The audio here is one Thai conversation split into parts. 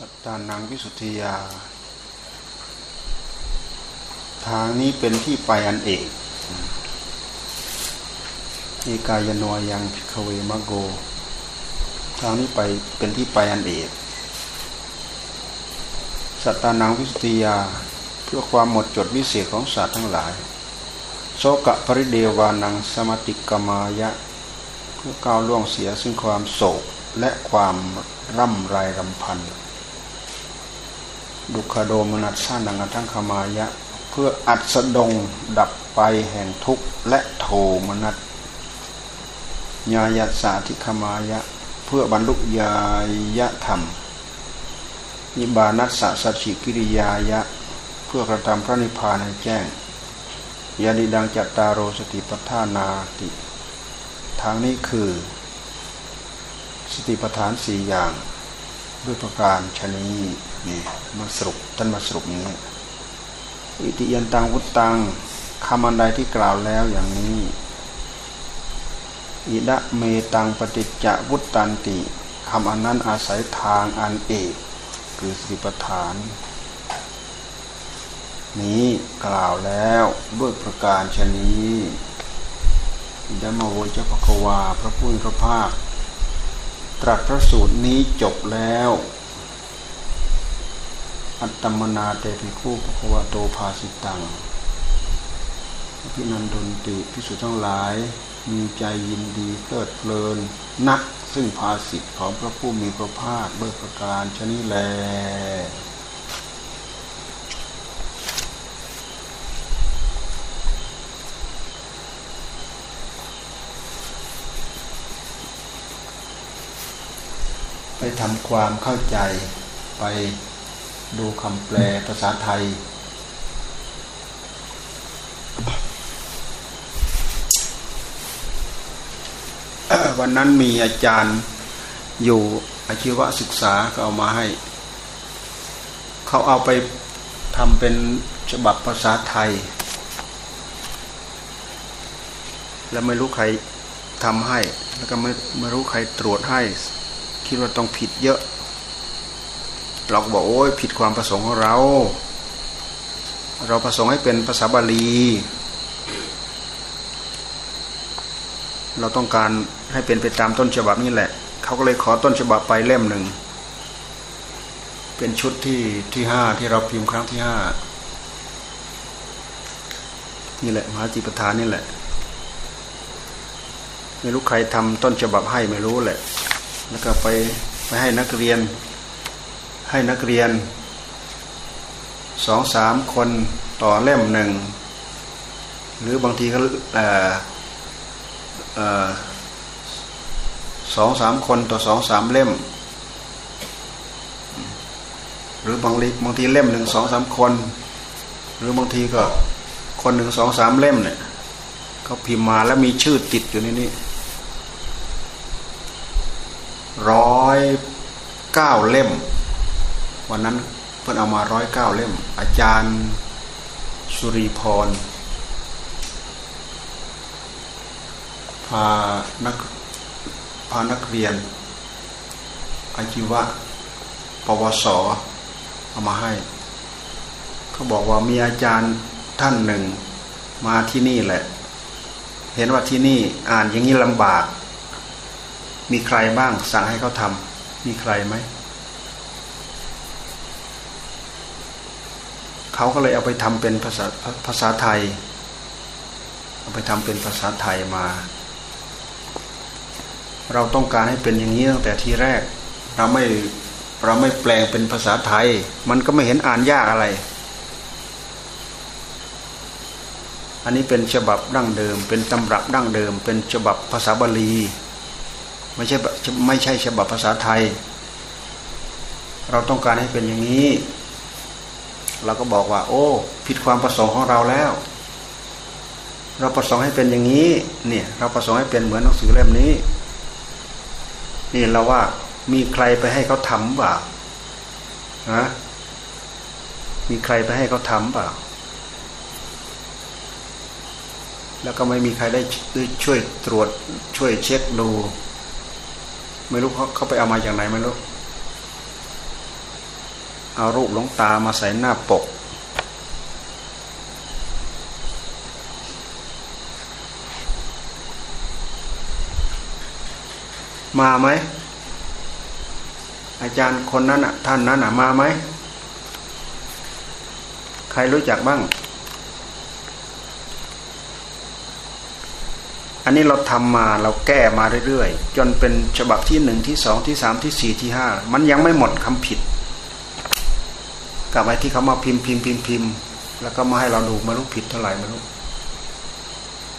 สัตตานังวิสุทธิยา ทางนี้เป็นที่ไปอันเอกเอกายโนยังพิคเวมะโก ทางนี้ไปเป็นที่ไปอันเอกสัตตานังวิสุทธิยา เพื่อความหมดจดวิเศษของสัตว์ทั้งหลายโสกะปริเดวานังสมติกมายะ เพื่อก้าวล่วงเสียซึ่งความโศกและความร่ำไรรำพันธ์ ดุขโดมนัสสานังทั้งขมายะ เพื่ออัดสดงดับไปแห่งทุกข์และโทมนัสญายัสาธิขมายะ เพื่อบรรลุญายะธรรม นิบานัสสะสัจิกิริยายะ เพื่อกระทำพระนิพพานให้แจ้งยานิดังจัตตารโรสติปัฏฐานาติ ทางนี้คือ สติปัฏฐานสี่อย่างด้วยประการชนี นี่มาสรุปท่านมาสรุปอย่างนี้อิติยันตังวุตตังคำอันใดที่กล่าวแล้วอย่างนี้อิดะเมตังปฏิจจวุตตันติคำอันนั้นอาศัยทางอันเอกคือสติปัฏฐาน นี้กล่าวแล้วด้วยประการชนี้อิดะมโวเจ้าพระควาพระพุทธพระภาค ตรัสพระสูตรนี้จบแล้ว อัตตมนาเตปิคู่ภควโตภาสิตังพินันดนติพิสุทั้งหลาย มีใจยินดีเพลิดเพลิน นักซึ่งภาสิทธิ์ของพระผู้มีพระภาคด้วยประการชนิแลไปทำความเข้าใจไป ดูคำแปลภาษาไทย วันนั้นมีอาจารย์อยู่อาชีวศึกษาก็เอามาให้ เขาเอาไปทำเป็นฉบับภาษาไทย แล้วไม่รู้ใครทำให้ แล้วก็ไม่ไม่รู้ใครตรวจให้ คิดว่าต้องผิดเยอะ เราก็บอกโอ้ยผิดความประสงค์ของเรา เราประสงค์ให้เป็นภาษาบาลี เราต้องการให้เป็นไปตามต้นฉบับนี่แหละ เขาก็เลยขอต้นฉบับไปเล่มหนึ่ง เป็นชุดที่ที่ห้าที่เราพิมพ์ครั้งที่ห้านี่แหละมหาจิปทานนี่แหละ ไม่รู้ใครทำต้นฉบับให้ไม่รู้แหละ แล้วก็ไปไปให้นักเรียน ให้นักเรียนสองสามคนต่อเล่มหนึ่ง หรือบางทีก็สองสามคนต่อสองสามเล่ม หรือบางบางทีเล่มหนึ่งสองสามคน หรือบางทีก็คนหนึ่งสองสามเล่มเนี่ยเขาพิมพ์มาแล้วมีชื่อติดอยู่ในนี้ร้อยเก้าเล่ม วันนั้นเพิ่นเอามาร้อยเก้าเล่ม อาจารย์สุริพร พานักพานักเรียน อาชีวะ ปวสเอามาให้ เขาบอกว่ามีอาจารย์ท่านหนึ่งมาที่นี่แหละ เห็นว่าที่นี่อ่านอย่างนี้ลำบาก มีใครบ้างสั่งให้เขาทำมีใครไหม เขาก็เลยเอาไปทำเป็นภาษาภาษาไทย เอาไปทำเป็นภาษาไทยมา เราต้องการให้เป็นอย่างนี้ตั้งแต่ทีแรก เราไม่เราไม่แปลงเป็นภาษาไทย มันก็ไม่เห็นอ่านยากอะไร อันนี้เป็นฉบับดั้งเดิม เป็นตำรับดั้งเดิม เป็นฉบับภาษาบาลีไม่ใช่ไม่ใช่ฉบับภาษาไทย เราต้องการให้เป็นอย่างนี้ เราก็บอกว่า โอ้ ผิดความประสงค์ของเราแล้ว เราประสงค์ให้เป็นอย่างนี้ เนี่ย เราประสงค์ให้เป็นเหมือนหนังสือเล่มนี้ นี่เราว่ามีใครไปให้เขาทำเปล่าฮะมีใครไปให้เขาทำเปล่า แล้วก็ไม่มีใครได้ช่วยตรวจช่วยเช็คดู ไม่รู้เขาเขาไปเอามาจากไหนไม่รู้ เอารูปหลวงตามาใส่หน้าปก มาไหม อาจารย์คนนั้นอะ ท่านนั้นอะมาไหม ใครรู้จักบ้าง อันนี้เราทำมาเราแก้มาเรื่อยๆ จนเป็นฉบับที่หนึ่งที่สองที่สามที่สี่ที่ห้ามันยังไม่หมดคำผิด กับไอ้ที่เขามาพิมพ์พิมพ์พิมพ์พิมพ์แล้วก็มาให้เราดูมารู้ผิดเท่าไหร่มารู้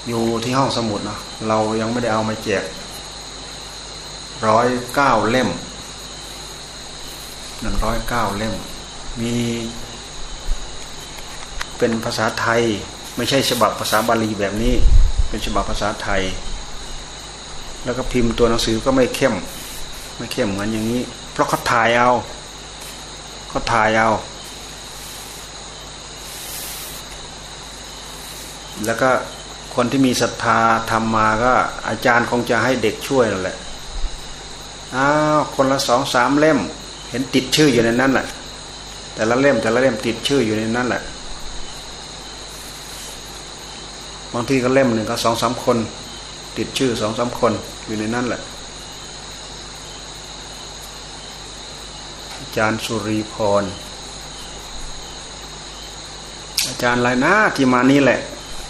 อยู่ที่ห้องสมุดเนาะเรายังไม่ได้เอามาแจกร้อยเก้าเล่มหนึ่งร้อยเก้าเล่ม มีเป็นภาษาไทย ไม่ใช่ฉบับภาษาบาลีแบบนี้ เป็นฉบับภาษาไทย แล้วก็พิมพ์ตัวหนังสือก็ไม่เข้ม ไม่เข้มเหมือนอย่างนี้ เพราะเขาถ่ายเอาเขาถ่ายเอา แล้วก็คนที่มีศรัทธาทำมาก็อาจารย์คงจะให้เด็กช่วยนั่นแหละอ้าวคนละสองสามเล่ม เห็นติดชื่ออยู่ในนั้นแหละแต่ละเล่มแต่ละเล่มติดชื่ออยู่ในนั้นแหละบางทีก็เล่มหนึ่งก็สองสามคน ติดชื่อสองสามคนอยู่ในนั้นแหละอาจารย์สุริพร อาจารย์อะไรนะที่มานี่แหละ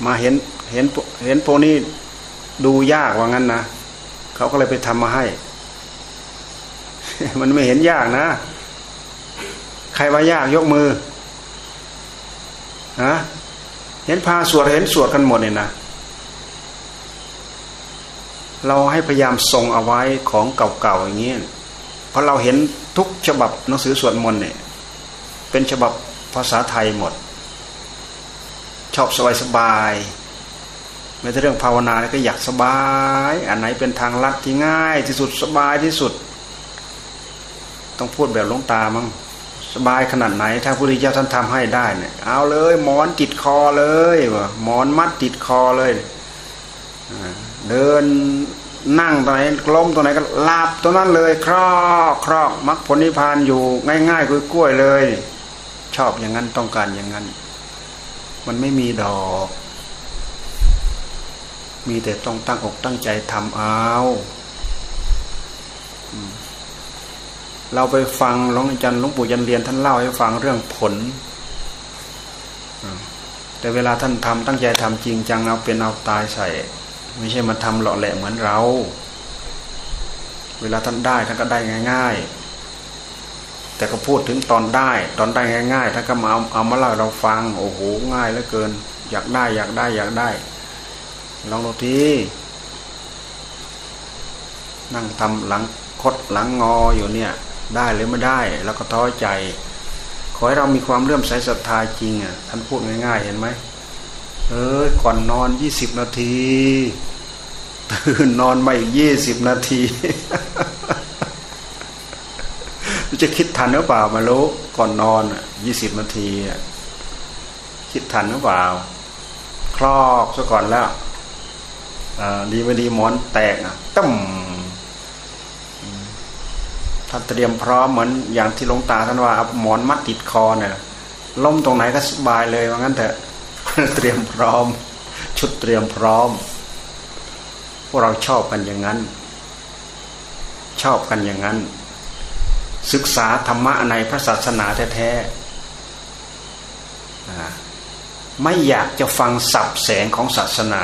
มาเห็นเห็นเห็นพวกนี้ดูยากว่างั้นนะเขาก็เลยไปทำมาให้ มันไม่เห็นยากนะ ใครว่ายากยกมือฮะเห็นพาสวดเห็นสวดกันหมดเนี่ยนะเราให้พยายามทรงเอาไว้ของเก่าๆอย่างเงี้ยเพราะเราเห็นทุกฉบับหนังสือสวดมนต์เนี่ย เป็นฉบับภาษาไทยหมด ชอบสบายสบายไม่ใช่เรื่องภาวนาก็อยากสบาย อันไหนเป็นทางลัดที่ง่ายที่สุดสบายที่สุด ต้องพูดแบบลงตามั้งสบายขนาดไหน ถ้าพระพุทธเจ้าท่านทำให้ได้เนี่ยเอาเลยหมอนติดคอเลยวะหมอนมัดติดคอเลยเดินนั่งตรงไหนล้มตรงไหนก็ลาบตรงนั้นเลย ครอกครอกมรรคผลนิพพานอยู่ง่ายๆกล้วยๆเลย ชอบอย่างนั้นต้องการอย่างนั้น มันไม่มีดอก มีแต่ต้องตั้งอกตั้งใจทำเอาเราไปฟังหลวงอาจารย์หลวงปู่ยันเรียนท่านเล่าให้ฟังเรื่องผลแต่เวลาท่านทำตั้งใจทำจริงจังเอาเป็นเอาตายใส่ ไม่ใช่มาทำหล่อแหละเหมือนเรา เวลาท่านได้ท่านก็ได้ง่าย ๆ แต่ก็พูดถึงตอนได้ ตอนได้ง่ายๆถ้าก็มาเอาเอามาเล่าเราฟัง โอ้โหง่ายเหลือเกิน อยากได้อยากได้อยากได้ลองดูทีนั่งทำหลังคดหลังงออยู่เนี่ย ได้หรือไม่ได้ แล้วก็ท้อใจ ขอให้เรามีความเลื่อมใสศรัทธาจริงอะท่านพูดง่ายๆเห็นไหมเออก่อนนอนยี่สิบนาทีตื่นนอนมาอีกยี่สิบนาที จะคิดทันหรือเปล่ามารู้ก่อนนอนยี่สิบนาทีคิดทันหรือเปล่าคลอกซะก่อนแล้วดีไม่ดีหมอนแตกอะตั้มถ้าเตรียมพร้อมเหมือนอย่างที่ลงตาท่านว่าเอาหมอนมัดติดคอเนี่ยล้มตรงไหนก็สบายเลยว่างั้นเถอะเตรียมพร้อม ชุดเตรียมพร้อม พวกเราชอบกันอย่างนั้น ชอบกันอย่างนั้น ศึกษาธรรมะในพระศาสนาแท้ๆไม่อยากจะฟังสับแสงของศาสนา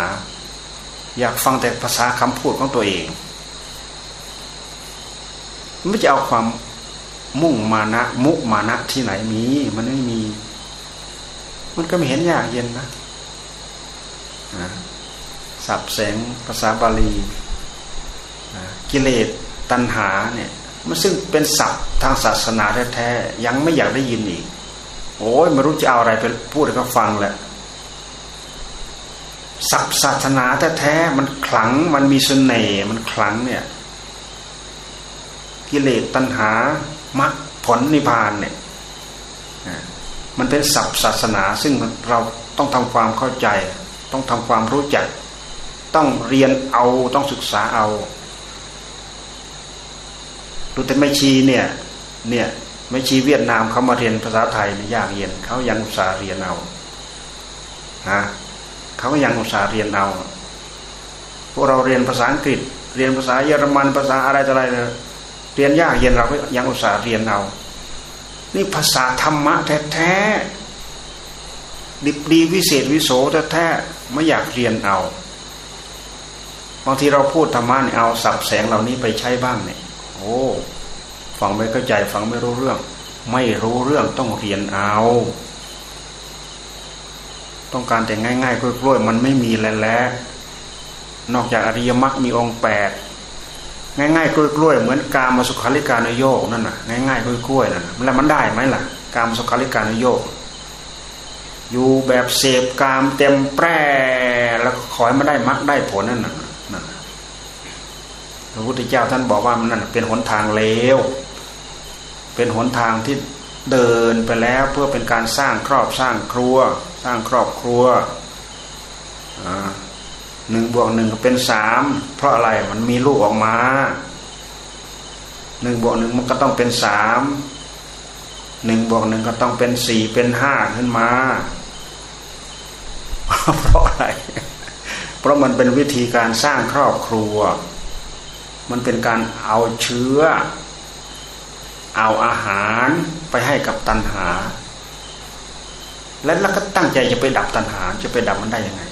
อยากฟังแต่ภาษาคำพูดของตัวเอง ไม่จะเอาความมุ่งมานะ มุมานะที่ไหนมี มันไม่มี มันก็ไม่เห็นยากเย็นนะสับแสงภาษาบาลีกิเลสตัณหาเนี่ย มันซึ่งเป็นศัพท์ทางศาสนาแท้ๆยังไม่อยากได้ยินอีก โอ้ยไม่รู้จะเอาอะไรไปพูดให้เขาฟังแหละศัพท์ศาสนาแท้ๆมันขลังมันมีเสน่ห์มันขลังเนี่ย กิเลสตัณหามรรคผลนิพพานเนี่ยมันเป็นศัพท์ศาสนา ซึ่งเราต้องทำความเข้าใจ ต้องทำความรู้จัก ต้องเรียนเอาต้องศึกษาเอา ดูแต่ไม่ชีเนี่ยเนี่ยไม่ชีเวียดนามเขามาเรียนภาษาไทยยากเย็นเขายังอุตส่าห์เรียนเอาฮะเขาก็ยังอุตส่าห์เรียนเอาพวกเราเรียนภาษาอังกฤษ เรียนภาษาเยอรมันภาษาอะไรต่ออะไรเรียนยากเย็นเราก็ยังอุตส่าห์เรียนเอานี่ภาษาธรรมะแท้ๆดิบดีวิเศษวิโสแท้ๆไม่อยากเรียนเอาบางทีเราพูดธรรมะเนี่ยเอาสับแสงเหล่านี้ไปใช้บ้างเนี่ย โอ้ฟังไม่เข้าใจฟังไม่รู้เรื่อง ไม่รู้เรื่องต้องเรียนเอา ต้องการแต่ง่ายๆกล้วยๆมันไม่มีแล้วแลนอกจากอริยมรรคมีองค์แปดง่ายๆกล้วยๆเหมือนกามาสุขาริการนโยกนั่นน่ะง่ายๆกล้วยๆนั่นแล้วมันได้ไหมล่ะ กามาสุขาริการนโยกอยู่แบบเสพกามเต็มแปร่แล้วขอให้มันได้มรรคได้ผลนั่นน่ะ พระพุทธเจ้าท่านบอกว่ามันนั่นเป็นหนทางเลวเป็นหนทางที่เดินไปแล้วเพื่อเป็นการสร้างครอบสร้างครัว สร้างครอบครัวหนึ่งบวกหนึ่งก็เป็นสามเพราะอะไรมันมีลูกออกมาหนึ่งบวกหนึ่งมันก็ต้องเป็นสามหนึ่งบวกหนึ่งก็ต้องเป็นสี่เป็นห้าขึ้นมา เพราะอะไร เพราะมันเป็นวิธีการสร้างครอบครัว มันเป็นการเอาเชื้อ เอาอาหารไปให้กับตัณหา และแล้วก็ตั้งใจจะไปดับตัณหา จะไปดับมันได้ยังไง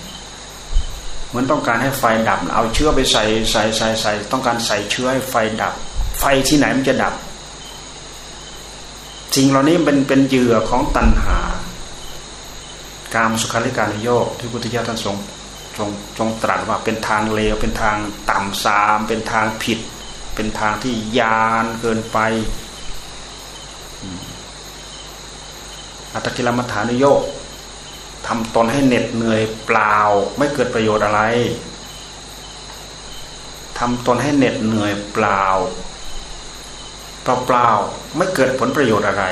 เหมือนต้องการให้ไฟดับ เอาเชื้อไปใส่ใส่ใส่ใส่ต้องการใส่เชื้อให้ไฟดับ ไฟที่ไหนมันจะดับสิ่งเหล่านี้เป็นเป็นเหยื่อของตัณหา การสุขาริการโยกที่พุทธิยถาท่านทรง ทรงทรงตรัสว่าเป็นทางเลวเป็นทางต่ำสาม เป็นทางผิด เป็นทางที่ยานเกินไป อัตกิลมัฐานโยกทำตนให้เหน็ดเหนื่อยเปล่า ไม่เกิดประโยชน์อะไรทำตนให้เหน็ดเหนื่อยเปล่า เปล่าๆไม่เกิดผลประโยชน์อะไร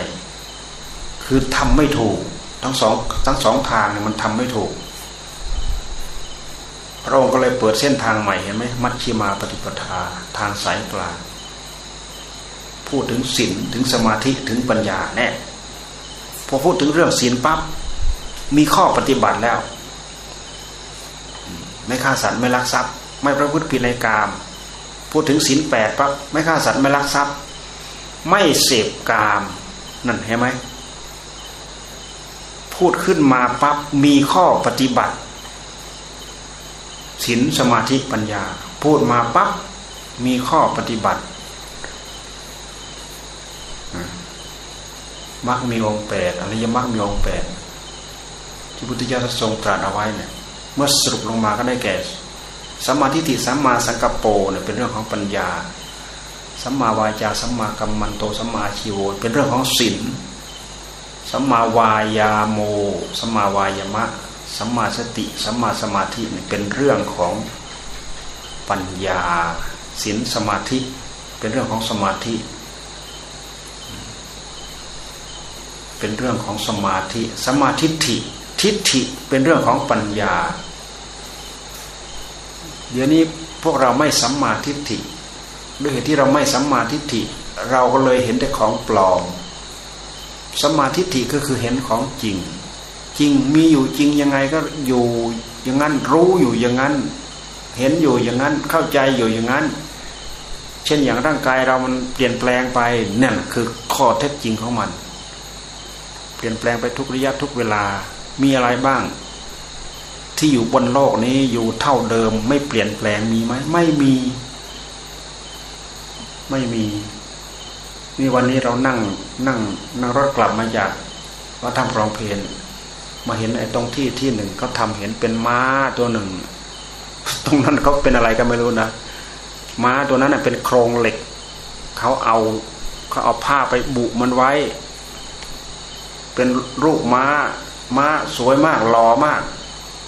คือทำไม่ถูกทั้งสองทั้งสองทางเนี่ยมันทำไม่ถูก ระองค์ก็เลยเปิดเส้นทางใหม่เห็นไหมมัชชิมาปฏิปทาทางสายกลาง พูดถึงศีลถึงสมาธิถึงปัญญาแน่พอพูดถึงเรื่องศีลปั๊บมีข้อปฏิบัติแล้ว ไม่ฆ่าสัตว์ไม่ลักทรัพย์ ไม่ประพฤติผิดในกาม พูดถึงศีลแปดปั๊บไม่ฆ่าสัตว์ไม่ลักทรัพย์ ไม่เสพกามนั่นเห็นไหมพูดขึ้นมาปั๊บมีข้อปฏิบัติ ศีลสมาธิปัญญา พูดมาปั๊บมีข้อปฏิบัติมรรคมีองค์แปดอริยมรรคมีองค์แปดที่พุทธเจ้าทรงตรัสเอาไว้เนี่ยเมื่อสรุปลงมาก็ได้แก่สัมมาทิฏฐิสัมมาสังกัปโปเนี่ยเป็นเรื่องของปัญญาสัมมาวาจาสัมมากัมมันโตสัมมาชีโวเป็นเรื่องของศีลสัมมาวายาโมสัมมาวายามะ สัมมาสติสัมมาสมาธิเป็นเรื่องของปัญญาศีลสมาธิ เป็นเรื่องของสมาธิ เป็นเรื่องของสมาธิสมาธิฐิทิฏฐิเป็นเรื่องของปัญญา เดี๋ยวนี้พวกเราไม่สัมมาทิฏฐิด้วยเหตุที่เราไม่สัมมาทิฏฐิ เราก็เลยเห็นแต่ของปลอมสัมมาทิฏฐิก็คือเห็นของจริง จริงมีอยู่จริงยังไงก็อยู่อย่างนั้นรู้อยู่อย่างนั้น เห็นอยู่อย่างนั้นเข้าใจอยู่อย่างนั้น เช่นอย่างร่างกายเรามันเปลี่ยนแปลงไปนั่นคือข้อเท็จจริงของมัน เปลี่ยนแปลงไปทุกระยะทุกเวลามีอะไรบ้าง ที่อยู่บนโลกนี้อยู่เท่าเดิม ไม่เปลี่ยนแปลงมีไหมไม่มี ไม่มีนี่วันนี้เรานั่งนั่งนั่งรถกลับมาจากวัดทำรองเพลน มาเห็นไอ้ตรงที่ที่หนึ่งเขาทาเห็นเป็นม้าตัวหนึ่ง ตรงนั้นเขาเป็นอะไรกันไม่รู้นะม้าตัวนั้นเป็นโครงเหล็กเขาเอาเขาเอาผ้าไปบุมันไว้ เป็นรูปม้า ม้าสวยมากหล่อมาก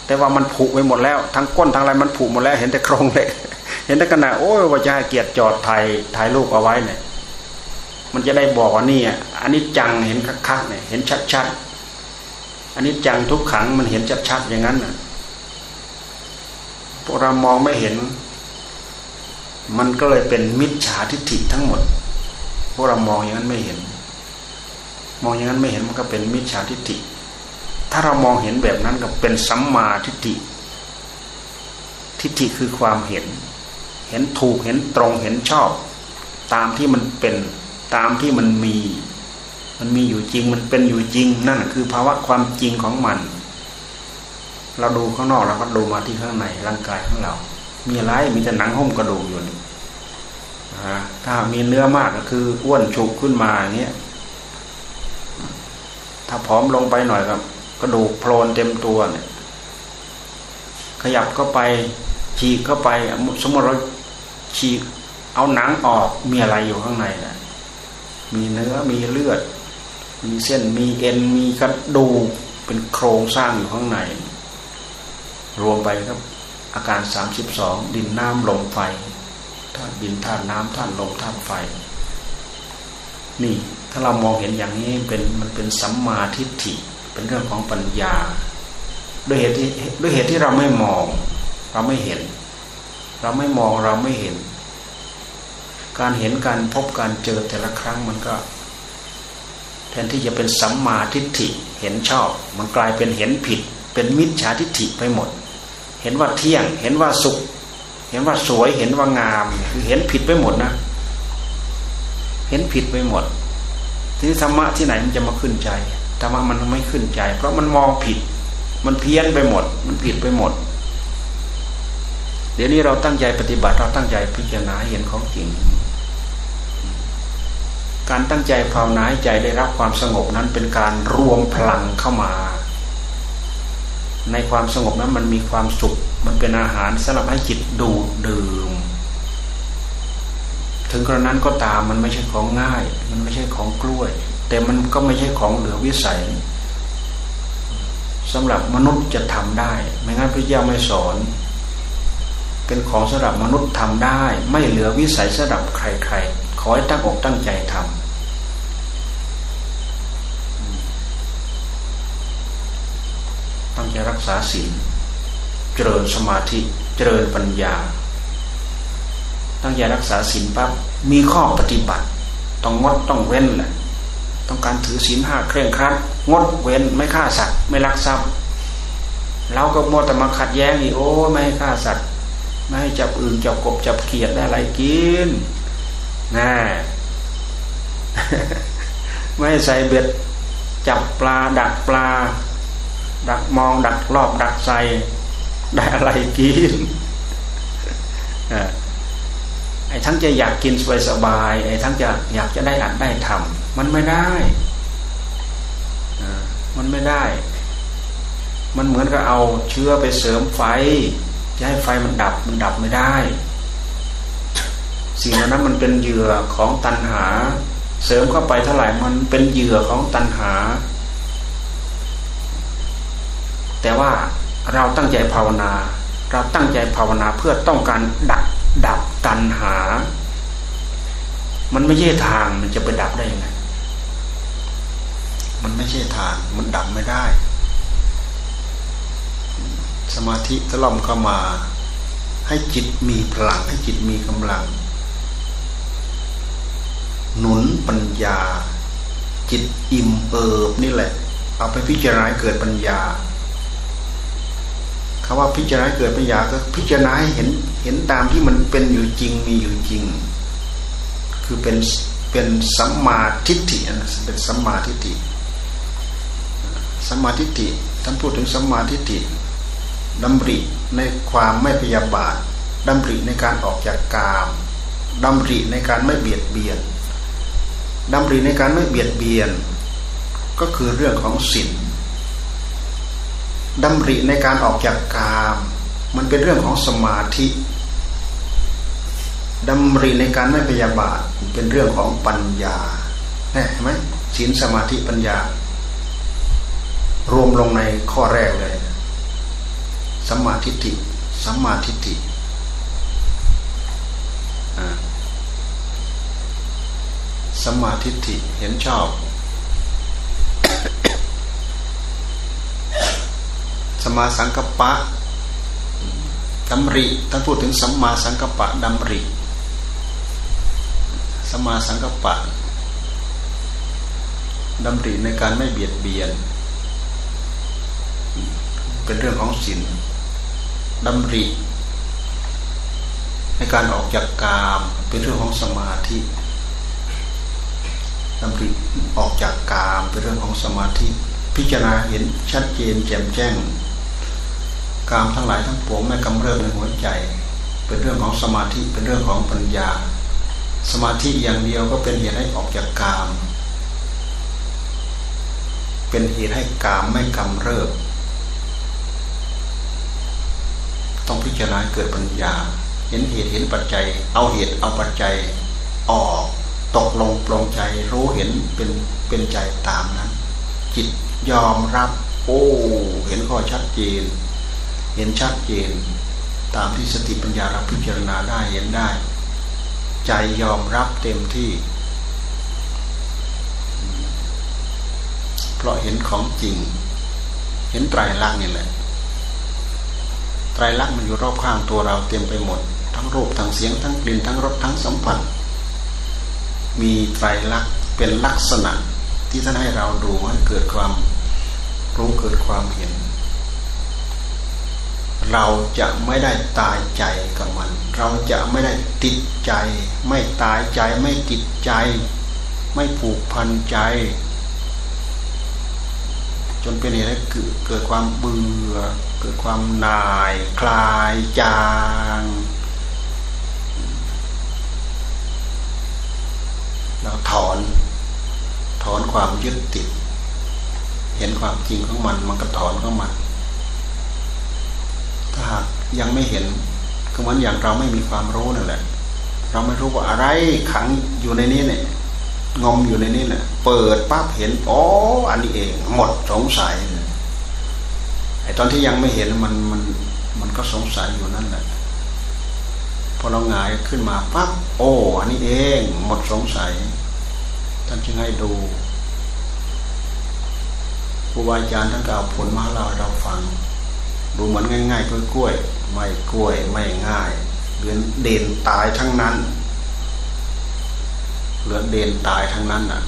แต่ว่ามันผุไปหมดแล้ว ทั้งก้นทั้งอะไรมันผุหมดแล้ว เห็นแต่โครงเหล็ก เห็นแต่ขนาดโอ้ยว่าจะให้เกียรติจอดถ่ายถ่ายรูปเอาไว้เนี่ยมันจะได้บอกว่านี่อันนี้จังเห็นคักๆเนี่ยเห็นชัดๆ อันนี้จังทุกขังมันเห็นชัดๆอย่างนั้นน่ะพวกเรามองไม่เห็น มันก็เลยเป็นมิจฉาทิฏฐิทั้งหมด พวกเรามองอย่างนั้นไม่เห็น มองอย่างนั้นไม่เห็นมันก็เป็นมิจฉาทิฏฐิ ถ้าเรามองเห็นแบบนั้นก็เป็นสัมมาทิฏฐิ ทิฏฐิคือความเห็น เห็นถูกเห็นตรงเห็นชอบ ตามที่มันเป็นตามที่มันมี มันมีอยู่จริงมันเป็นอยู่จริงนั่นคือภาวะความจริงของมัน เราดูข้างนอกเราก็ดูมาที่ข้างในร่างกายของเรา มีอะไรมีแต่หนังหุ้มกระดูกอยู่นี่ถ้ามีเนื้อมากก็คืออ้วนฉุกขึ้นมาอย่างเงี้ยถ้าผอมลงไปหน่อยครับกระดูกโพลนเต็มตัวเนี่ย ขยับเข้าไปฉีกเข้าไป สมมติเราฉีกเอาหนังออกมีอะไรอยู่ข้างในนะมีเนื้อมีเลือด มีเส้นมีเอ็นมีกระดูกเป็นโครงสร้างอยู่ข้างใน รวมไปครับ อาการสามสิบสองดินน้ำลมไฟธาตุดินธาตุน้ำธาตุลมธาตุไฟ นี่ถ้าเรามองเห็นอย่างนี้เป็นมันเป็นสัมมาทิฏฐิเป็นเรื่องของปัญญา ด้วยเหตุที่ด้วยเหตุที่เราไม่มอง เราไม่เห็น เราไม่มองเราไม่เห็น การเห็นการพบการเจอแต่ละครั้งมันก็ แทนที่จะเป็นสัมมาทิฏฐิเห็นชอบ มันกลายเป็นเห็นผิด เป็นมิจฉาทิฏฐิไปหมด เห็นว่าเที่ยง เห็นว่าสุข เห็นว่าสวย เห็นว่างามคือเห็นผิดไปหมดนะ เห็นผิดไปหมด ทีนี้ธรรมะที่ไหนมันจะมาขึ้นใจธรรมะมันไม่ขึ้นใจ เพราะมันมองผิด มันเพี้ยนไปหมด มันผิดไปหมด เดี๋ยวนี้เราตั้งใจปฏิบัติเราตั้งใจพิจารณาเห็นของจริง การตั้งใจภาวนาใจได้รับความสงบนั้นเป็นการรวมพลังเข้ามา ในความสงบนั้นมันมีความสุข มันเป็นอาหารสำหรับให้จิตดูดดื่ม ถึงกระนั้นก็ตามมันไม่ใช่ของง่าย มันไม่ใช่ของกล้วย แต่มันก็ไม่ใช่ของเหลือวิสัยสำหรับมนุษย์จะทำได้ ไม่งั้นพระเจ้าไม่สอน เป็นของสำหรับมนุษย์ทำได้ ไม่เหลือวิสัยสำหรับใครๆขอให้ตั้งอกตั้งใจทำ ตั้งใจรักษาศีลเจริญสมาธิเจริญปัญญา ตั้งใจรักษาศีลปั๊บมีข้อปฏิบัติ ต้องงดต้องเว้นแหละต้องการถือศีลห้าเคร่งครัดงดเว้นไม่ฆ่าสัตว์ไม่ลักทรัพย์เราก็มัวแต่มาขัดแย้งอีกโอ้ไม่ให้ฆ่าสัตว์ ไม่ให้จับอื่นจับกบจับเขียดได้อะไรกินน่ไม่ใส่เบ็ดจับปลาดักปลา ดักมอง ดักรอบ ดักใส่ได้อะไรกินไอ้ทั้งจะอยากกินสบายสบายไอ้ทั้งจะอยากจะได้อัดได้ทำมันไม่ได้มันไม่ได้ มันเหมือนกับเอาเชื้อไปเสริมไฟจะให้ไฟมันดับมันดับไม่ได้ สิ่งนั้นมันเป็นเหยื่อของตันหา เสริมเข้าไปเท่าไหร่มันเป็นเหยื่อของตันหา แต่ว่าเราตั้งใจภาวนา เราตั้งใจภาวนาเพื่อต้องการดับดับตัณหา มันไม่ใช่ทางมันจะไปดับได้ยังไงมันไม่ใช่ทางมันดับไม่ได้ สมาธิตล่อมเข้ามา ให้จิตมีพลังให้จิตมีกำลัง หนุนปัญญา จิตอิ่มเอิบนี่แหละ เอาไปพิจารณาเกิดปัญญา คำว่าพิจารณาเกิดปัญญาก็พิจารณาให้เห็นเห็นตามที่มันเป็นอยู่จริงมีอยู่จริง คือเป็นเป็นสัมมาทิฏฐินะเป็นสัมมาทิฏฐิสัมมาทิฏฐิท่านพูดถึงสัมมาทิฏฐิดำริในความไม่พยาบาทดำริในการออกจากกามดำริในการไม่เบียดเบียนดำริในการไม่เบียดเบียน ก็คือเรื่องของศีล ดำริในการออกจากกาม มันเป็นเรื่องของสมาธิดำริในการไม่พยาบาทเป็นเรื่องของปัญญาเห็นไหมศีลสมาธิปัญญา รวมลงในข้อแรกเลยสัมมาทิฏฐิสัมมาทิฏฐิสัมมาทิฏฐิเห็นชอบส มาสังกปะดำริท่านพูดถึงสัมมาสังกปะดำริสัมมาสังกปะดำริในการไม่เบียดเบียน เป็นเรื่องของศีลดำริในการออกจากกามเป็นเรื่องของสมาธิดำริออกจากกามเป็นเรื่องของสมาธิ พิจารณาเห็นชัดเจนแจ่มแจ้ง กามทั้งหลายทั้งปวงไม่กำเริบในหัวใจ เป็นเรื่องของสมาธิเป็นเรื่องของปัญญา สมาธิอย่างเดียวก็เป็นเหตุให้ออกจากกาม เป็นเหตุให้กามไม่กำเริบ ต้องพิจารณาเกิดปัญญา เห็นเหตุเห็นปัจจัย เอาเหตุเอาปัจจัยออกตกลงปลงใจรู้เห็นเป็นเป็นใจตามนั้น จิตยอมรับ โอ้ เห็นข้อชัดเจน เห็นชัดเจน ตามที่สติปัญญาเราพิจารณาได้เห็นได้ ใจยอมรับเต็มที่ เพราะเห็นของจริง เห็นไตรลักษณ์นี่แหละไตรลักษณ์มันอยู่รอบข้างตัวเราเต็มไปหมด ทั้งรูปทั้งเสียงทั้งกลิ่นทั้งรสทั้งสัมผัสมีไตรลักษณ์เป็นลักษณะที่ท่านให้เราดูให้เกิดความรู้เกิดความเห็น เราจะไม่ได้ตายใจกับมัน เราจะไม่ได้ติดใจ ไม่ตายใจไม่ติดใจ ไม่ผูกพันใจ จนเป็นเหตุให้เกิดความเบื่อ เกิดความนาย คลายจางเราถอน ถอนความยึดติด เห็นความจริงของมันมันก็ถอนของมัน ถ้าหากยังไม่เห็นก็เหมือนอย่างเราไม่มีความรู้นั่นแหละ เราไม่รู้ว่าอะไรขังอยู่ในนี้เนี่ยงมอยู่ในนี้แหละเปิดปั๊บเห็นอ๋ออันนี้เอง หมดสงสัยไอ้ตอนที่ยังไม่เห็นมันมันมันก็สงสัยอยู่นั่นแหละพอเราหงายขึ้นมาปั๊บโอ้อันนี้เอง หมดสงสัยท่านจึงให้ดูครูบาอาจารย์ท่านกล่าวผลมาเราเราฟัง ดูเหมือนง่ายๆกล้วยไม่กล้วยไม่ง่ายเหลือเด่นตายทั้งนั้น เหลือเด่นตายทั้งนั้นอะ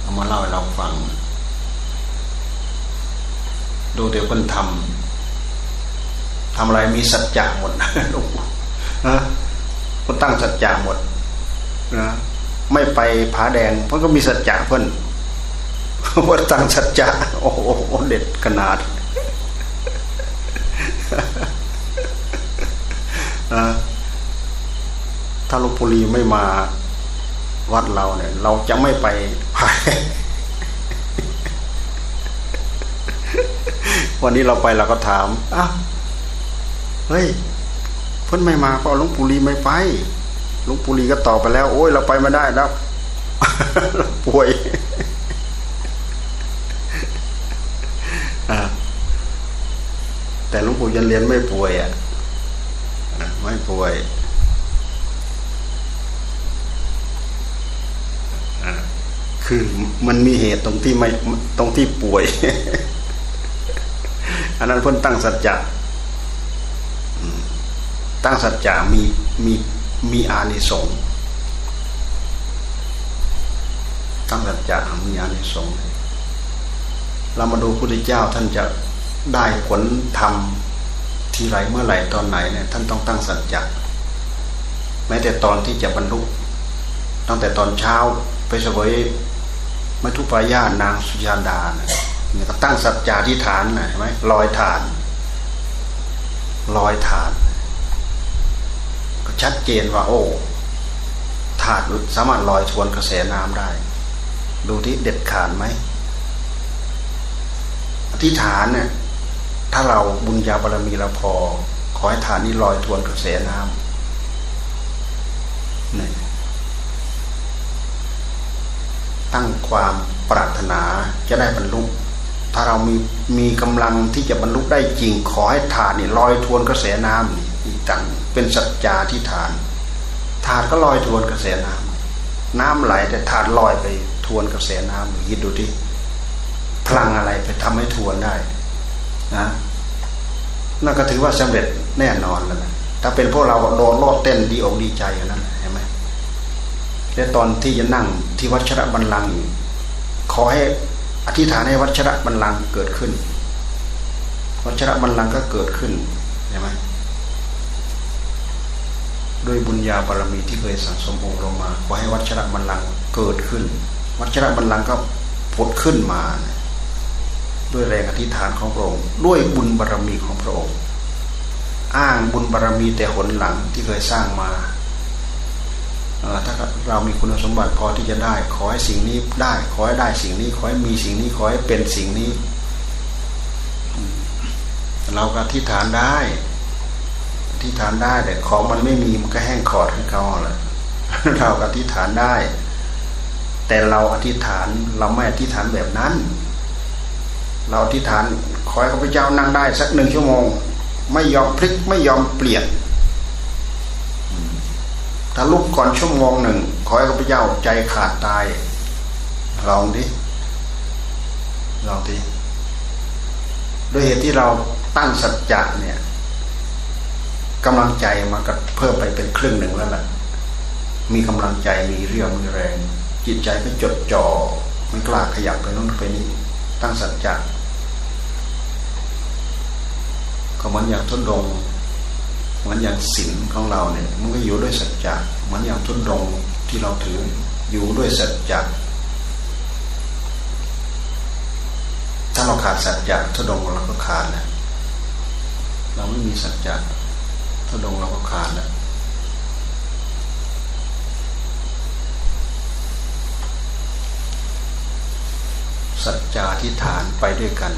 เอามาเล่าให้เราฟัง ดูเดี๋ยวคนทำทำอะไรมีสัจจะหมดนะนะคนตั้งสัจจะหมดนะไม่ไปผาแดงเพราะก็มีสัจจะเพิ่นว่าตั้งสัจจะโอ้โหเด็ดขนาด ถ้าลุปุรีไม่มาวัดเราเนี่ย เราจะไม่ไปวันนี้เราไปเราก็ถามอ้าวเฮ้ยเพิ่นไม่มาเพราะลุงปุรีไม่ไปลุงปุรีก็ตอบไปแล้ว โอ้ยเราไปไม่ได้แล้วป่วยแต่ลุง ปู่ยันเรียนไม่ป่วยอะไม่ป่วยคือมันมีเหตุตรงที่ไม่ตรงที่ป่วย อันนั้นพ้นตั้งสัจจะตั้งสัจจะมีมีมีอานิสงส์ตั้งสัจจะมีอานิสงส์เรามาดูพระพุทธเจ้าท่านจะได้ผลธรรม ทีไรเมื่อไหร่ตอนไหนเนี่ยท่านต้องตั้งสัจจะแม้แต่ตอนที่จะบรรลุตั้งแต่ตอนเช้าไปสวยมัทุปายานางสุญาดาเนี่ยก็ตั้งสัจจะที่ฐานนะใช่ไหมลอยฐาน ลอยฐาน ก็ชัดเจนว่า โอ้ธาตุสามารถลอยทวนกระแสน้ำได้ ดูที่เด็ดขาดไหมอธิษฐานเนี่ย ถ้าเราบุญญาบารมีเราพอ ขอให้ฐานนี้ลอยทวนกระแสน้ำนี่ตั้งความปรารถนาจะได้บรรลุถ้าเรามีมีกำลังที่จะบรรลุได้จริง ขอให้ฐานนี่ลอยทวนกระแสน้ำนี่อีกตั้งเป็นสัจจาที่ฐานถาดก็ลอยทวนกระแสน้ำน้ำไหลแต่ถาดลอยไปทวนกระแสน้ำคิดดูที่พลังอะไรไปทำให้ทวนได้ นะนั่นก็ถือว่าสำเร็จแน่นอนแล้วนะถ้าเป็นพวกเราโดนโลดเต้นดีอกดีใจอย่างนั้นเห็นไหมและตอนที่จะนั่งที่วัชระบันลังขอให้อธิษฐานให้วัชระบัลลังก์เกิดขึ้น วัชระบัลลังก์ก็เกิดขึ้นเห็นไหมด้วยบุญญาบารมีที่เคยสั่งสมองค์ลงมา ขอให้วัชระบัลลังก์เกิดขึ้น วัชระบัลลังก์ก็ผุดขึ้นมา ด้วยแรงอธิษฐานของพระองค์ ด้วยบุญบารมีของพระองค์ อ้างบุญบารมีแต่หนหลังที่เคยสร้างมาถ้าเรามีคุณสมบัติพอที่จะได้ ขอให้สิ่งนี้ได้ ขอให้ได้สิ่งนี้ ขอให้มีสิ่งนี้ ขอให้เป็นสิ่งนี้ เราก็ที่ฐานได้ที่ฐานได้แต่ของมันไม่มีมันก็แห้งขอดให้เขาแหละเราก็ที่ฐานได้ แต่เราอธิษฐานเราไม่อธิษฐานแบบนั้น เราอธิษฐานขอให้ข้าพเจ้านั่งได้สักหนึ่งชั่วโมง ไม่ยอมพลิกไม่ยอมเปลี่ยนถ้าลุกก่อนชั่วโมงหนึ่งขอให้ข้าพเจ้าใจขาดตาย ลองดิลองดิด้วยเหตุที่เราตั้งสัจจะเนี่ยกำลังใจมันก็เพิ่มไปเป็นครึ่งหนึ่งแล้วแหละมีกำลังใจมีเรี่ยวมีแรง จิตใจก็จดจ่อไม่กล้าขยับไปโน้นไปนี้ ตั้งสัจจะ ก็มันอย่างทุนดงเหมือนอย่างศีลของเราเนี่ยมันก็อยู่ด้วยสัจจะเหมือนอย่างทุนรงที่เราถืออยู่ด้วยสัจจะถ้าเราขาดสัจจะทุดงเราก็ขาดแล้วเราไม่มีสัจจะทุดงเราก็ขาดแล้วสัจจะที่ฐานไปด้วยกัน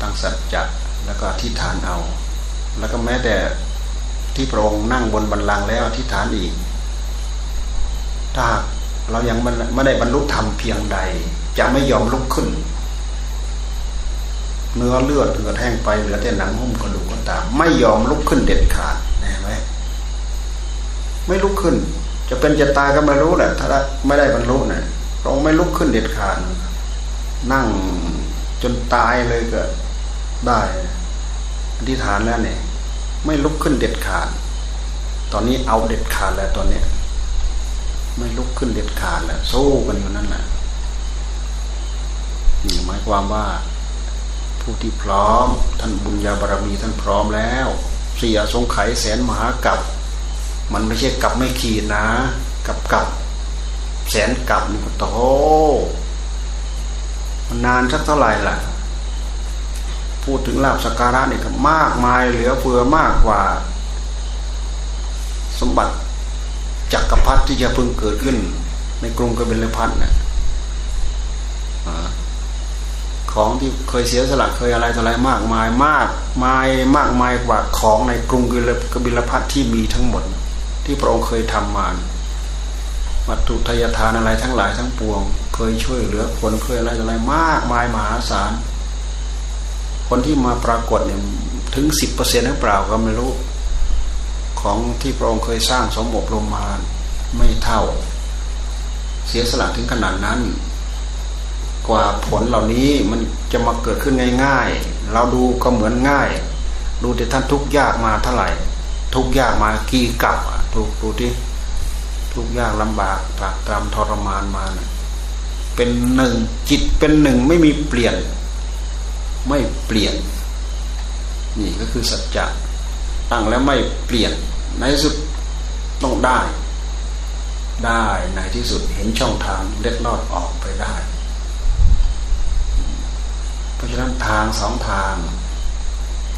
ตั้งสัจจะ แล้วก็ที่ฐานเอา แล้วก็แม้แต่ที่พระองค์นั่งบนบันลังแล้วที่ฐานอีก ถ้าเรายังไม่ได้บรรลุธรรมเพียงใด จะไม่ยอมลุกขึ้น เนื้อเลือดเหือดแห้งไปเหลือแต่หนังหุ้มกระดูกก็ตาม ไม่ยอมลุกขึ้นเด็ดขาดเห็นไหมไม่ลุกขึ้น จะเป็นจะตายก็ไม่รู้แหละถ้าไม่ได้บรรลุเนะี่ยพระองไม่ลุกขึ้นเด็ดขาดนั่งจนตายเลยก็ ได้อธิษฐานแล้วเนี่ย ไม่ลุกขึ้นเด็ดขาด ตอนนี้เอาเด็ดขาดแล้วตอนเนี้ยไม่ลุกขึ้นเด็ดขาดแล้วสู้กันอยู่นั่นแหละนี่หมายความว่า ผู้ที่พร้อม ท่านบุญญาบารมีท่านพร้อมแล้วเสียสงไขแสนมหากับมันไม่ใช่กับไม่ขีดนะกับกับแสนกับนี่ก็โตมันนานสักเท่าไหร่ล่ะ พูดถึงลาบสการะนี่ก็มากมายเหลือเฟือมากกว่า สมบัติจักรพรรดิที่จะเพิ่งเกิดขึ้น ในกรุงกบิลพัทเนี่ยของที่เคยเสียสละเคยอะไรต่ออะไรมากมายมากมายมากมายกว่าของในกรุงกบิลพัทที่มีทั้งหมด ที่พระองค์เคยทำมาวัตถุทยทานอะไรทั้งหลายทั้งปวง เคยช่วยเหลือคนเคยอะไรต่ออะไรมากมายมหาศาล คนที่มาปรากฏเนี่ยถึงสิบเปอร์เซ็นต์หรือเปล่าก็ไม่รู้ ของที่พระองค์เคยสร้างสมบรมมาไม่เท่า เสียสละถึงขนาดนั้น กว่าผลเหล่านี้มันจะมาเกิดขึ้นง่ายๆ เราดูก็เหมือนง่าย ดูแต่ท่านทุกยากมาเท่าไหร่ ทุกยากมากี่กับดูดูที่ทุกยากลำบากตากตามทรมานมานะเป็นหนึ่งจิตเป็นหนึ่งไม่มีเปลี่ยน ไม่เปลี่ยน นี่ก็คือสัจจะตั้งแล้วไม่เปลี่ยนในที่สุดต้องได้ ได้ในที่สุดเห็นช่องทางเล็ดลอดออกไปได้ เพราะฉะนั้นทางสองทาง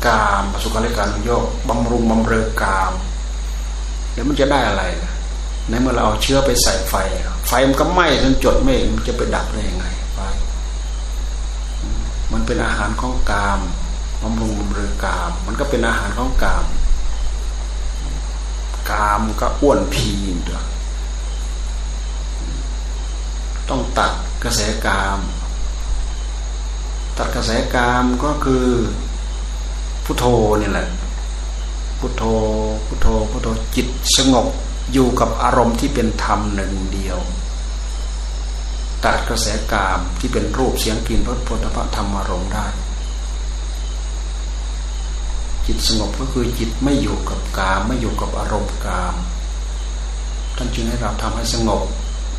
กามประสุการการโยกบำรุงบำเรอกามแล้วมันจะได้อะไรในเมื่อเราเอาเชื้อไปใส่ไฟ ไฟมันก็ไหม้จนจดไม่มันจะไปดับได้ยังไง มันเป็นอาหารของกามบำรุงบำเรอกาม มันก็เป็นอาหารของกาม กามก็อ้วนพีนเด้อต้องตัดกระแสกาม ตัดกระแสกามก็คือพุทโธนี่แหละ พุทโธ พุทโธ พุทโธจิตสงบอยู่กับอารมณ์ที่เป็นธรรมหนึ่งเดียว ตัดกระแสกามที่เป็นรูปเสียงกลิ่นรสโผฏฐะธรรมอารมณ์ได้ จิตสงบก็คือจิตไม่อยู่กับกาม ไม่อยู่กับอารมณ์กามท่านจึงให้เราทำให้สงบ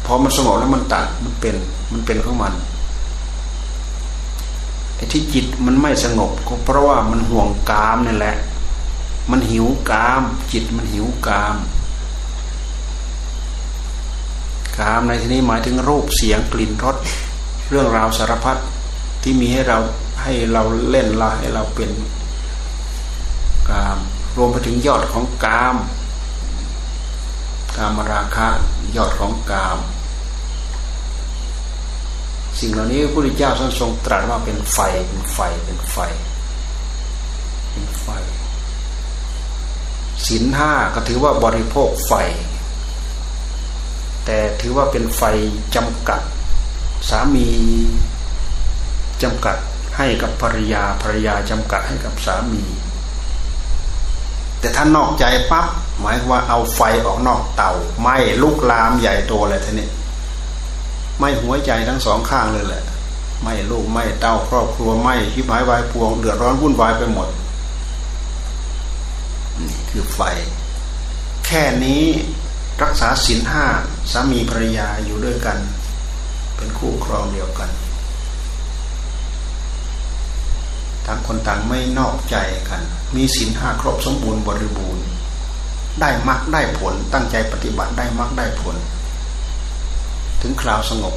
พอมันสงบแล้วมันตัดมันเป็นมันเป็นของมันไอ้ที่จิตมันไม่สงบก็เพราะว่ามันห่วงกามนี่แหละ มันหิวกาม จิตมันหิวกาม กามในที่นี้หมายถึงรูปเสียงกลิ่นรสเรื่องราวสารพัดที่มีให้เราให้เราเล่นละให้เราเป็นกามรวมไปถึงยอดของกาม กามราคะยอดของกาม สิ่งเหล่านี้พระพุทธเจ้าท่านทรงตรัสว่าเป็นไฟเป็นไฟเป็นไฟเป็นไฟศีลห้าก็ถือว่าบริโภคไฟ แต่ถือว่าเป็นไฟจำกัด สามีจำกัดให้กับภรรยาภรรยาจำกัดให้กับสามี แต่ถ้านอกใจปั๊บหมายว่าเอาไฟออกนอกเตาไม่ลุกลามใหญ่โตเลยทีนี้ไม่หัวใจทั้งสองข้างเลยแหละไม่ลูกไม่เต้าครอบครัวไม่ชิบหายวายพวงเดือดร้อนวุ่นวายไปหมดนี่คือไฟ แค่นี้ รักษาศีลห้าสามีภรรยาอยู่ด้วยกัน เป็นคู่ครองเดียวกันต่างคนต่างไม่นอกใจกัน มีศีลห้าครบสมบูรณ์บริบูรณ์ ได้มรรคได้ผลตั้งใจปฏิบัติได้มรรคได้ผล ถึงคราวสงบ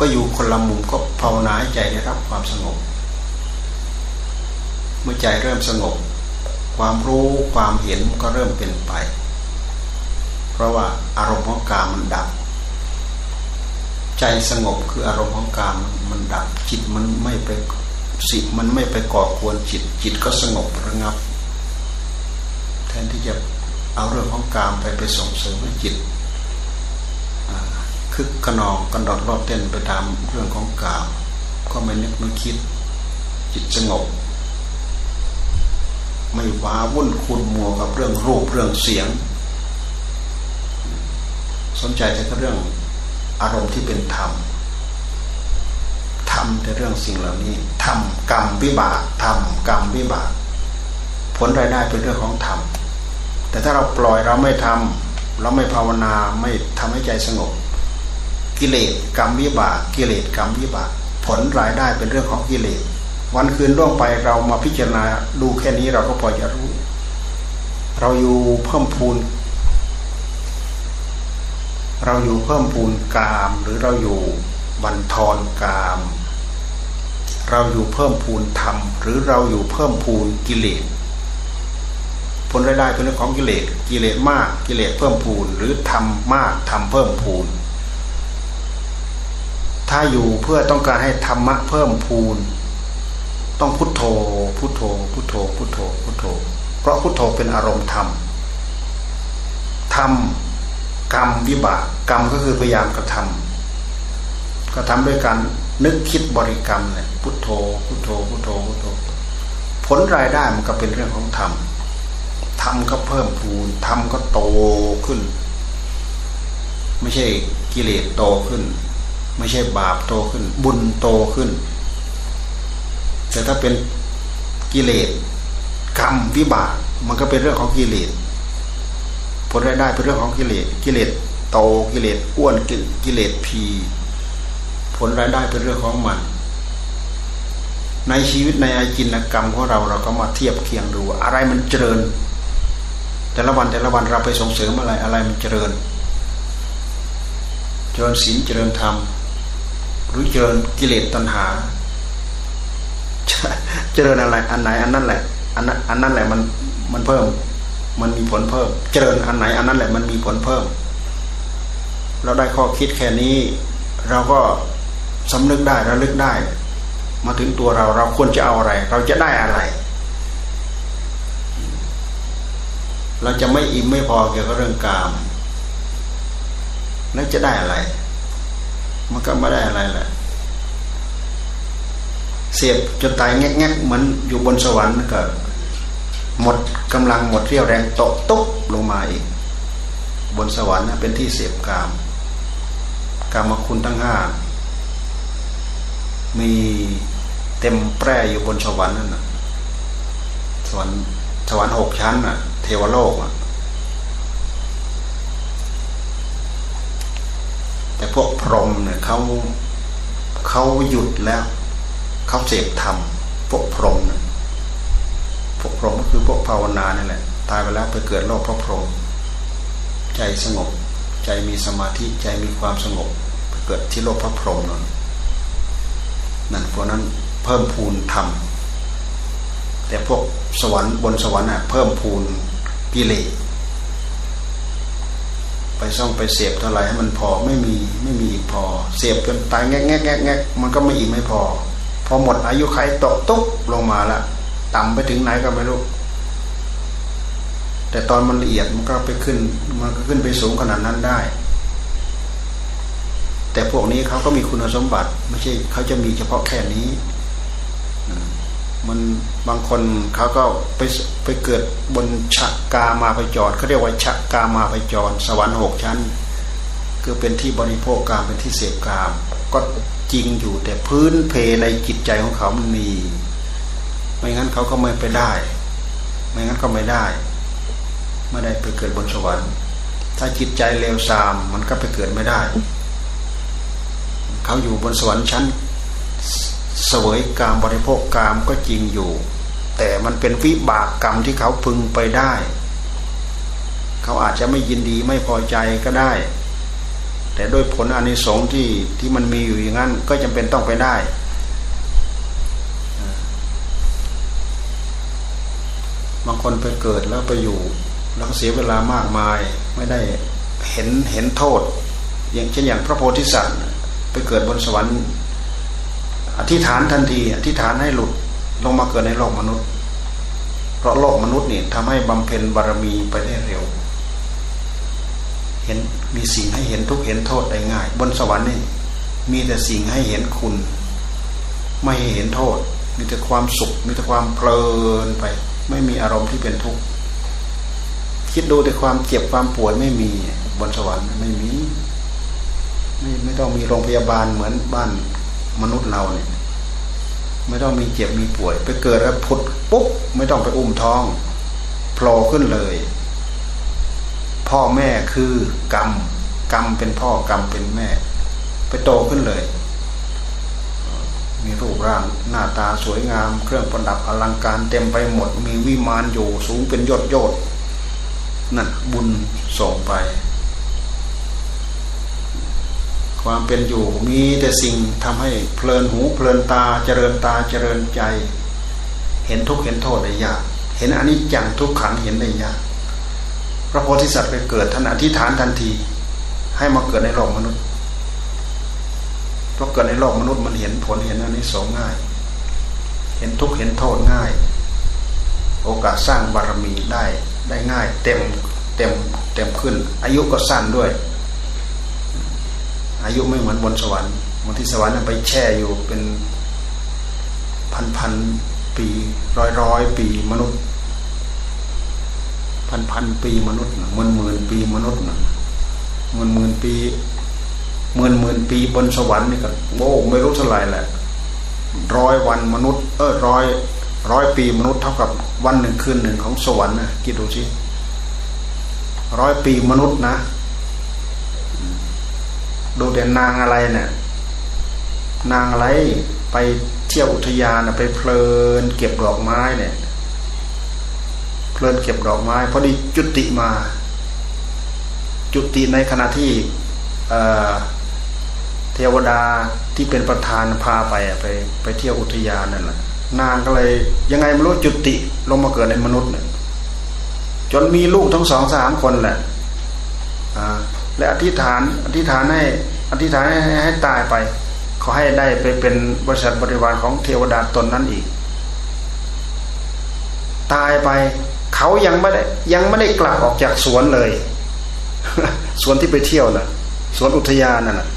ก็อยู่คนละมุมก็ภาวนาใจได้รับความสงบ เมื่อใจเริ่มสงบ ความรู้ความเห็นก็เริ่มเป็นไป เพราะว่าอารมณ์ของกามมันดับ ใจสงบคืออารมณ์ของกามมันดับ จิตมันไม่ไปสิมันไม่ไปก่อควรจิต จิตก็สงบระงับ แทนที่จะเอาเรื่องของกามไปไปส่งเสริมให้จิตคึกขนองกันดอนรอบเต้นไปตามเรื่องของกาม ก็ไม่นึกไม่คิด จิตสงบ ไม่ว้าวุ่นคุณมัวกับเรื่องรูปเรื่องเสียง สนใจแต่เรื่องอารมณ์ที่เป็นธรรมทำแต่เรื่องสิ่งเหล่านี้ทำกรรมวิบากทำกรรมวิบาก ผลรายได้เป็นเรื่องของธรรมแต่ถ้าเราปล่อยเราไม่ทำเราไม่ภาวนาไม่ทำให้ใจสงบ กิเลสกรรมวิบาก กิเลสกรรมวิบาก ผลรายได้เป็นเรื่องของกิเลสวันคืนล่วงไปเรามาพิจารณาดูแค่นี้เราก็พอจะรู้ เราอยู่เพิ่มพูน เราอยู่เพิ่มพูนกาม หรือเราอยู่บันทอนกาม เราอยู่เพิ่มพูนธรรม หรือเราอยู่เพิ่มพูนกิเลสผลรายได้เป็นเรื่องของกิเลสกิเลสมากกิเลสเพิ่มพูนหรือทำมากทำเพิ่มพูน ถ้าอยู่เพื่อต้องการให้ธรรมะเพิ่มพูน ต้องพุทโธ พุทโธ พุทโธ พุทโธ พุทโธ เพราะพุทโธเป็นอารมณ์ธรรมทำ กรรมวิบากกรรมก็คือพยายามกระทำกระทำด้วยการนึกคิดบริกรรมเนี่ยพุทโธพุทโธพุทโธพุทโธ ผลรายได้มันก็เป็นเรื่องของธรรมธรรมก็เพิ่มพูนธรรมก็โตขึ้น ไม่ใช่กิเลสโตขึ้น ไม่ใช่บาปโตขึ้น บุญโตขึ้น แต่ถ้าเป็นกิเลสกรรมวิบากมันก็เป็นเรื่องของกิเลส ผลรายได้เป็นเรื่องของกิเลสกิเลสโตกิเลสอ้วนกิเลสพีผลรายได้เป็นเรื่องของมัน ในชีวิตในอาจินกรรมของเราเราก็มาเทียบเคียงดู อะไรมันเจริญ แต่ละวันแต่ละวันเราไปส่งเสริมอะไรอะไรมันเจริญ เจริญศีลเจริญธรรมหรือเจริญกิเลสตัณหา เจริญอะไรอันไหนอันนั้นแหละอันนั้นอันนั้นแหละมันมันเพิ่ม มันมีผลเพิ่ม เจริญอันไหนอันนั้นแหละมันมีผลเพิ่ม เราได้ข้อคิดแค่นี้ เราก็สำนึกได้ระลึกได้ มาถึงตัวเราเราควรจะเอาอะไร เราจะได้อะไร เราจะไม่อิ่มไม่พอเกี่ยวกับเรื่องกาม แล้วจะได้อะไร มันก็ไม่ได้อะไรแหละเสียบจนตายแงกๆเหมือนอยู่บนสวรรค์ก็ หมดกำลังหมดเรี่ยวแรงตกตุ๊บลงมาอีก บนสวรรค์เป็นที่เสียบกามกามคุณทั้งห้ามีเต็มแปร่อยู่บนสวรรค์นั่นนะสวรรค์สวรรค์หกชั้นน่ะ เทวโลกอะแต่พวกพรหมเนี่ยเขาเขาหยุดแล้ว เขาเสพธรรมพวกพรหมนะ พวกพรหมก็คือพวกภาวนานี่แหละตายไปแล้วไปเกิดโลกพระพรหมใจสงบ ใจมีสมาธิใจมีความสงบไปเกิดที่โลกพระพรหมนั่นนั่นพวกนั้นเพิ่มพูนธรรมแต่พวกสวรรค์บนสวรรค์น่ะเพิ่มพูนกิเลสไปซ่องไปเสียบเท่าไหร่ให้มันพอไม่มีไม่มีอีกพอ เสียบจนตายแงกแงกแงกแงกมันก็ไม่อีกไม่พอ พอหมดอายุไขตกตุ๊บลงมาละ ต่ำไปถึงไหนก็ไม่รู้ แต่ตอนมันละเอียดมันก็ไปขึ้น มันก็ขึ้นไปสูงขนาดนั้นได้ แต่พวกนี้เขาก็มีคุณสมบัติ ไม่ใช่เขาจะมีเฉพาะแค่นี้ มันบางคนเขาก็ไปไปเกิดบนชักกามาไปจรเขาเรียกว่าชักกามาไปจรสวรรค์หกชั้น คือเป็นที่บริโภคกามเป็นที่เสพกาม ก็จริงอยู่แต่พื้นเพในจิตใจของเขามันมี ไม่งั้นเขาก็ไม่ไปได้ ไม่งั้นก็ไม่ได้ ไม่ได้ไปเกิดบนสวรรค์ถ้าจิตใจเลวทรามมันก็ไปเกิดไม่ได้ เขาอยู่บนสวรรค์ชั้นเสวยกามบริโภคกามก็จริงอยู่ แต่มันเป็นวิบากกรรมที่เขาพึงไปได้ เขาอาจจะไม่ยินดีไม่พอใจก็ได้ แต่ด้วยผลอานิสงส์ที่ที่มันมีอยู่อย่างนั้นก็จำเป็นต้องไปได้ บางคนไปเกิดแล้วไปอยู่ แล้วเสียเวลามากมาย ไม่ได้เห็นเห็นโทษ อย่างเช่นอย่างพระโพธิสัตว์ไปเกิดบนสวรรค์ อธิษฐานทันที อธิษฐานให้หลุดลงมาเกิดในโลกมนุษย์ เพราะโลกมนุษย์นี่ทำให้บำเพ็ญบารมีไปได้เร็ว เห็นมีสิ่งให้เห็นทุกเห็นโทษได้ง่าย บนสวรรค์นี่มีแต่สิ่งให้เห็นคุณ ไม่เห็นโทษ มีแต่ความสุข มีแต่ความเพลินไป ไม่มีอารมณ์ที่เป็นทุกข์คิดดูแต่ความเจ็บความปวดไม่มีบนสวรรค์ไม่มีไม่ไม่ต้องมีโรงพยาบาลเหมือนบ้านมนุษย์เราเนี่ย ไม่ต้องมีเจ็บมีป่วย ไปเกิดแล้วพุดปุ๊บไม่ต้องไปอุ้มท้องโผล่ขึ้นเลย พ่อแม่คือกรรม กรรมเป็นพ่อกรรมเป็นแม่ ไปโตขึ้นเลย มีรูปร่างหน้าตาสวยงาม เครื่องประดับอลังการเต็มไปหมด มีวิมานอยู่สูงเป็นยอดยอดนั่นบุญส่งไป ความเป็นอยู่มีแต่สิ่งทำให้เพลินหูเพลินตาเจริญตาเจริญใจ เห็นทุกข์เห็นโทษได้ยากเห็นอนิจจังทุกขังเห็นได้ยากพระโพธิสัตว์ไปเกิดท่านอธิษฐานทันที ให้มาเกิดในโลกมนุษย์ เพราะเกิดในโลกมนุษย์มันเห็นผลเห็นอันนี้สงง่าย เห็นทุกข์เห็นโทษง่าย โอกาสสร้างบารมีได้ได้ง่าย เต็มเต็มเต็มขึ้น อายุก็สั้นด้วย อายุไม่เหมือนบนสวรรค์บนที่สวรรค์ไปแช่อยู่เป็นพันพันปีร้อยร้อยปีมนุษย์พันพันปีมนุษย์หมื่นหมื่นปีมนุษย์หมื่นหมื่นปี หมื่นหมื่นปีบนสวรรค์นี่ก็โอ้ไม่รู้เท่าไหร่แหละร้อยวันมนุษย์ เออร้อยร้อยปีมนุษย์เท่ากับวันหนึ่งคืนหนึ่งของสวรรค์นะคิดดูสิร้อยปีมนุษย์นะ ดูแต่นางอะไรเนี่ยนางอะไรไปเที่ยวอุทยานไปเพลินเก็บดอกไม้เนี่ย เพลินเก็บดอกไม้พอดีจุติมา จุติในขณะที่ เทวดาที่เป็นประธานพาไปไป ไปเที่ยวอุทยานนั่นแหละนางก็เลยยังไงไม่รู้จุติลงมาเกิดในมนุษย์เนี่ยจนมีลูกทั้งสองสามคนแหละและอธิษฐานอธิษฐานให้อธิษฐานให้ให้ตายไป ขอให้ได้ไปเป็นบริษัทบริวารของเทวดาตนนั้นอีก ตายไปเขายังไม่ได้ยังไม่ได้กลับออกจากสวนเลย สวนที่ไปเที่ยวน่ะ สวนอุทยานน่ะ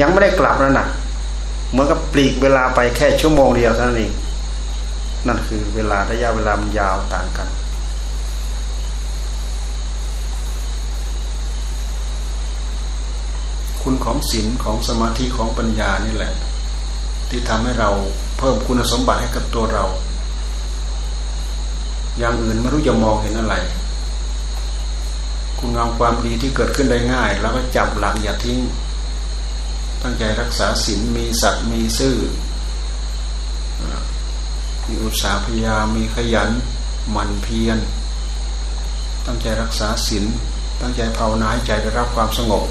ยังไม่ได้กลับนั่นน่ะเหมือนกับปลีกเวลาไปแค่ชั่วโมงเดียวเท่านั้นเองนั่นคือเวลาระยะเวลามันยาวต่างกัน คุณของศีลของสมาธิของปัญญานี่แหละ ที่ทำให้เราเพิ่มคุณสมบัติให้กับตัวเรา อย่างอื่นไม่รู้จะมองเห็นอะไร คุณงามความดีที่เกิดขึ้นได้ง่าย แล้วก็จับหลักอย่าทิ้ง ตั้งใจรักษาศีลมีสัตว์มีซื่อมีอุตสาหพยายามมีขยันหมั่นเพียรตั้งใจรักษาศีลตั้งใจภาวนาให้ใจได้รับความสงบ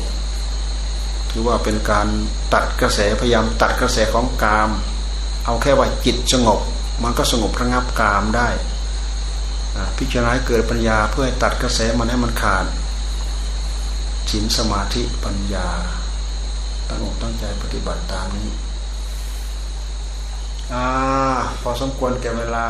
ถือว่าเป็นการตัดกระแสพยายามตัดกระแสของกาม เอาแค่ว่าจิตสงบ มันก็สงบระงับกามได้ พิจารณาเกิดปัญญาเพื่อตัดกระแสมันให้มันขาดศีลสมาธิปัญญา ตั้งอกตั้งใจปฏิบัติตามนี้ อ่า พอสมควรแก่เวลา